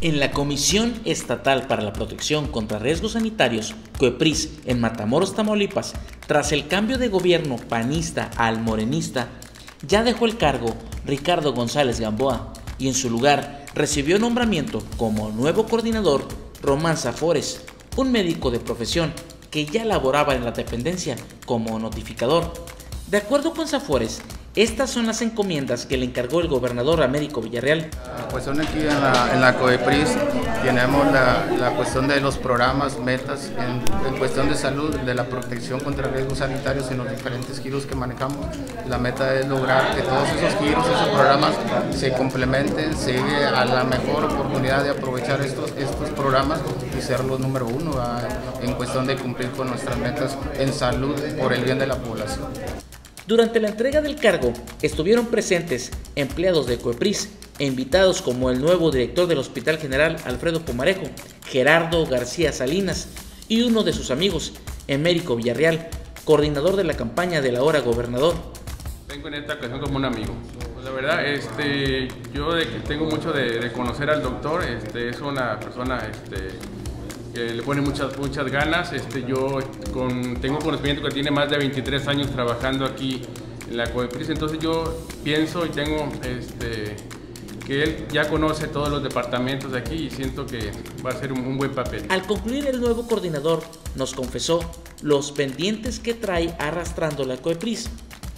En la Comisión Estatal para la Protección contra Riesgos Sanitarios, COEPRIS, en Matamoros, Tamaulipas, tras el cambio de gobierno panista al morenista, ya dejó el cargo Ricardo González Gamboa y en su lugar recibió nombramiento como nuevo coordinador Román Zafores, un médico de profesión que ya laboraba en la dependencia como notificador. De acuerdo con Zafores, estas son las encomiendas que le encargó el gobernador Américo Villarreal. Pues son aquí en la, en la COEPRIS tenemos la, la, cuestión de los programas, metas, en, en, cuestión de salud, de la protección contra riesgos sanitarios en los diferentes giros que manejamos. La meta es lograr que todos esos giros, esos programas se complementen, se llegue a la mejor oportunidad de aprovechar estos, estos programas y ser los número uno a, en cuestión de cumplir con nuestras metas en salud por el bien de la población. Durante la entrega del cargo estuvieron presentes empleados de Coepris e invitados como el nuevo director del Hospital General Alfredo Pomarejo, Gerardo García Salinas, y uno de sus amigos, Emérico Villarreal, coordinador de la campaña de la hora gobernador. Tengo en esta ocasión como un amigo. La verdad, este, yo tengo mucho de, de, conocer al doctor, este, es una persona este, le pone muchas, muchas ganas. Este, yo con, tengo conocimiento que tiene más de 23 años trabajando aquí en la COEPRIS, entonces yo pienso y tengo este, que él ya conoce todos los departamentos de aquí y siento que va a ser un, un, buen papel. Al concluir el nuevo coordinador nos confesó los pendientes que trae arrastrando la COEPRIS,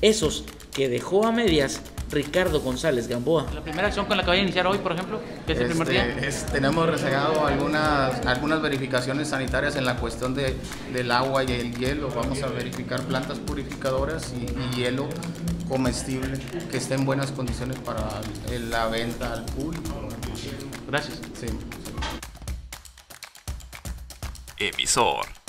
esos que dejó a medias Ricardo González Gamboa. La primera acción con la que vaya a iniciar hoy, por ejemplo, que es el primer día. Este, es, tenemos rezagado algunas, algunas verificaciones sanitarias en la cuestión de, del agua y el hielo. Vamos a verificar plantas purificadoras y, y hielo comestible que esté en buenas condiciones para la venta al público. Gracias. Sí. Emisor